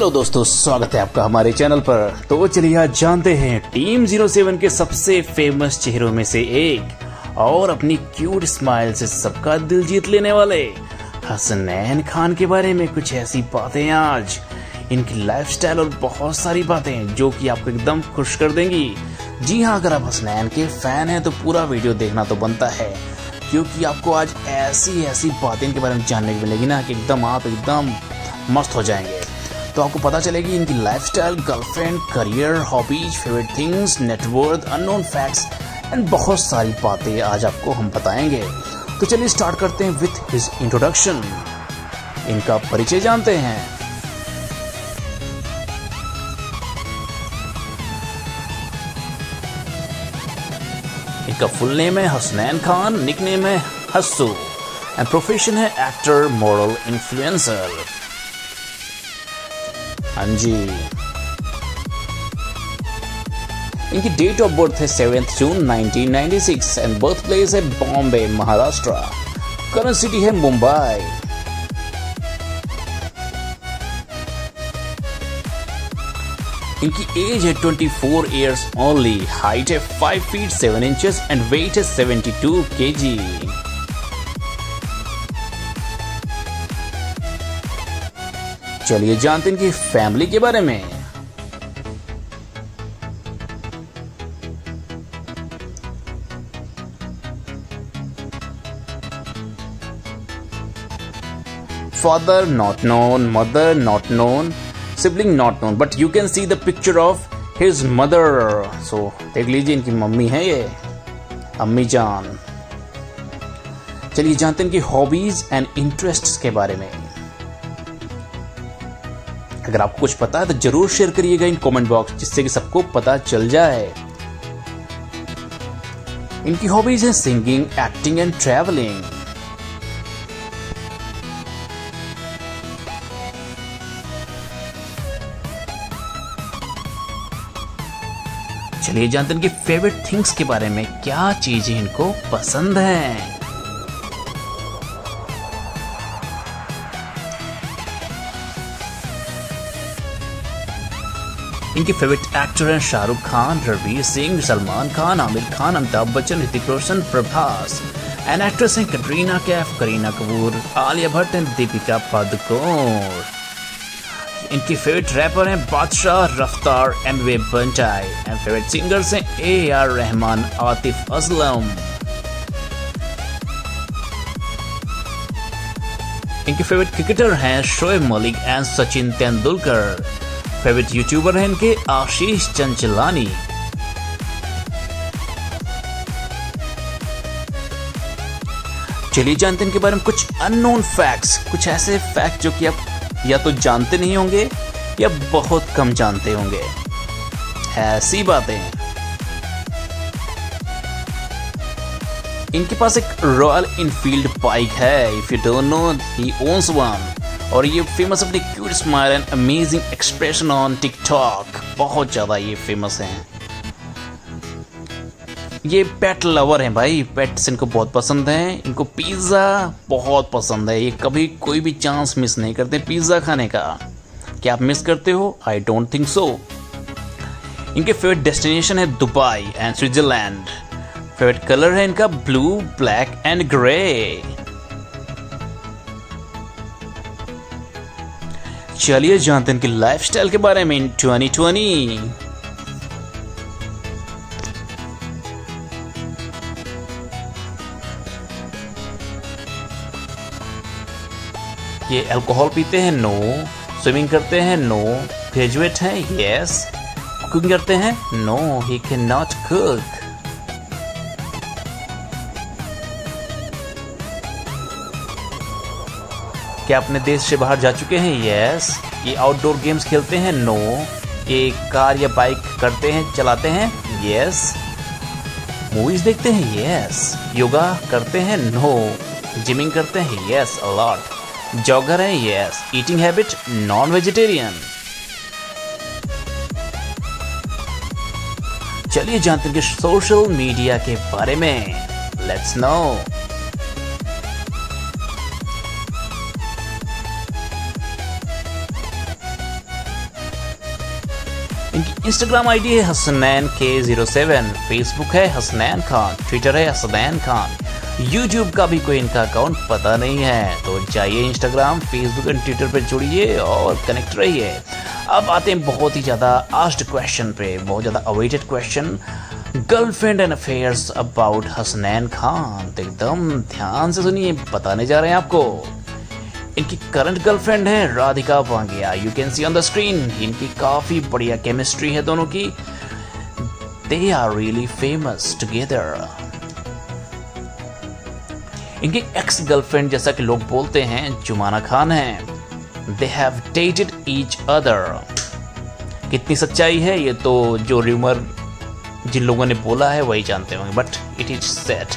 Hello दोस्तों, स्वागत है आपका हमारे चैनल पर। तो चलिए आज जानते हैं, टीम ज़ीरो सेवन के सबसे फ़ेमस चेहरों में से एक और अपनी क्यूट स्माइल से सबका दिल जीत लेने वाले हसनैन खान के बारे में कुछ ऐसी बातें आज। इनकी लाइफस्टाइल और बहुत सारी बातें जो कि आपको एकदम खुश कर देंगी। जी हाँ अगर आप हसनैन के फ़ैन हैं तो पूरा वीडियो देखना तो बनता है, क्योंकि आपको आज ऐसी ऐसी बातें इनके बारे में जानने को मिलेगी ना कि एकदम आप एकदम मस्त हो जाएँगे। तो आपको पता चलेगी इनकी lifestyle, girlfriend career hobbies favourite things net worth unknown facts and बहुत सारी बातें आज आपको हम बताएँगे। तो चलिए स्टार्ट करते हैं विथ हिज इंट्रोडक्शन इनका परिचय जानते हैं। इनका फुल नेम है हसनैन खान निक नेम है हस्सू एंड प्रोफेशन है एक्टर मॉडल इन्फ्लुएंसर हाँ जी। इनकी डेट ऑफ़ बर्थ है seventh June 1996 and birth place है बॉम्बे महाराष्ट्र करंट सिटी है मुंबई इनकी एज है 24 इयर्स ओनली हाइट है 5 फीट 7 इंचेस एंड वेट है 72 केजी चलिए जानते हैं इनकी फैमिली के बारे में। Father not known mother not known sibling not known but you can see the picture of his mother so देख लीजिए इनकी मम्मी है ये, अम्मी जान। चलिए जानते हैं इनकी हॉबीज एंड इंटरेस्ट के बारे में। अगर आपको कुछ पता है तो ज़रूर शेयर करिएगा इन कमेंट बॉक्स जिससे कि सबको पता चल जाए। इनकी हॉबीज है सिंगिंग एक्टिंग एंड ट्रैवलिंग चलिए जानते हैं इनकी फेवरेट थिंग्स के बारे में, क्या चीज़ें इनको पसंद हैं। इनके फेवरेट एक्टर हैं शाहरुख खान, रणवीर सिंह, सलमान खान, आमिर खान, अमिताभ बच्चन, ऋतिक रोशन, प्रभास। एंड एक्ट्रेस हैं कटरीना कैफ करीना कपूर, आलिया भट्ट एंड दीपिका पादुकोण। इनकी फेवरेट रैपर हैं Badshah, Raftaar Emiway Bantai and favourite singers हैं ए आर रहमान आतिफ असलम इनके फेवरेट क्रिकेटर हैं Shoaib Malik and Sachin Tendulkar. Favourite YouTuber हैं इनके, आशीष चंचलानी। चलिए जानते हैं इनके बारे में कुछ अननोन फैक्ट्स कुछ ऐसे फैक्ट जो कि आप या तो जानते नहीं होंगे, या बहुत कम जानते होंगे। ऐसी बातें। इनके पास एक रॉयल इनफील्ड बाइक है if you don't know he owns one और ये फ़ेमस अपनी cute smile and amazing expression on TikTok बहुत ज़्यादा ये फ़ेमस हैं। ये पेट लवर हैं भाई। पेट्स इनको बहुत पसंद हैं। इनको पिज़्ज़ा बहुत पसंद है। ये कभी कोई भी चांस मिस नहीं करते पिज़्ज़ा खाने का। क्या आप मिस करते हो? आई डोंट थिंक सो इनके फेवरेट डेस्टिनेशन है Dubai and Switzerland favourite colour है इनका ब्लू ब्लैक एंड ग्रे चलिए जानते हैं इनकी लाइफस्टाइल के बारे में इन 2020 ये अल्कोहल पीते हैं? नो स्विमिंग करते हैं? नो ग्रेजुएट हैं? यस कुकिंग करते हैं? No he can not cook क्या अपने देश से बाहर जा चुके हैं? यस ये आउटडोर गेम्स खेलते हैं? नो ये कार या बाइक करते हैं, चलाते हैं? यस मूवीज़ देखते हैं? यस योगा करते हैं? नो जिमिंग करते हैं? यस अलॉट जॉगर है? Yes eating habit non vegetarian चलिए जानते हैं सोशल मीडिया के बारे में। लेट्स नो इनकी इंस्टाग्राम आईडी है हसनैन के ज़ीरो सेवन फेसबुक है हसनैन खान ट्विटर है हसनैन खान। यूट्यूब का भी कोई इनका अकाउंट पता नहीं है तो जाइए इंस्टाग्राम फेसबुक एंड ट्विटर पर जुड़िए और कनेक्ट रहिए। अब आते हैं बहुत ही ज़्यादा आस्ट क्वेश्चन पे, बहुत ज़्यादा awaited question girlfriend and affairs about Hasnain Khan तो एकदम ध्यान से सुनिए, बताने जा रहे हैं आपको। इनकी करंट गर्लफ्रेंड है, Radhika Vangia. You can see on the screen इनकी काफ़ी बढ़िया केमिस्ट्री है दोनों की। They are really famous together इनकी एक्स गर्लफ्रेंड जैसा कि लोग बोलते हैं, जुमाना खान है। They have dated each other कितनी सच्चाई है ये तो जो र्यूमर जिन लोगों ने बोला है, वही जानते होंगे बट इट इज़ सेट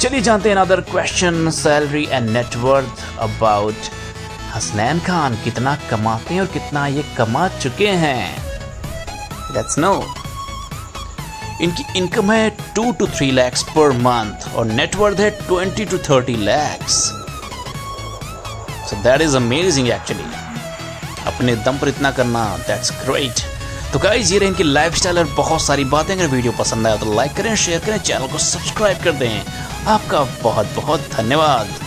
चलिए जानते हैं other question salary and net worth Hasnain Khan कितना कमाते हैं और कितना ये कमा चुके हैं। लेट्स नो इनकी इनकम है two two three lakhs per month और नेटवर्थ है twenty two thirty lakhs so that is amazing actually अपने दम पर इतना करना दैट्स ग्रेट तो गाइज़ ये इनकी लाइफ स्टाइल और बहुत सारी बातें। अगर वीडियो पसंद आया तो लाइक करें शेयर करें चैनल को सब्सक्राइब कर दें। आपका बहुत बहुत धन्यवाद।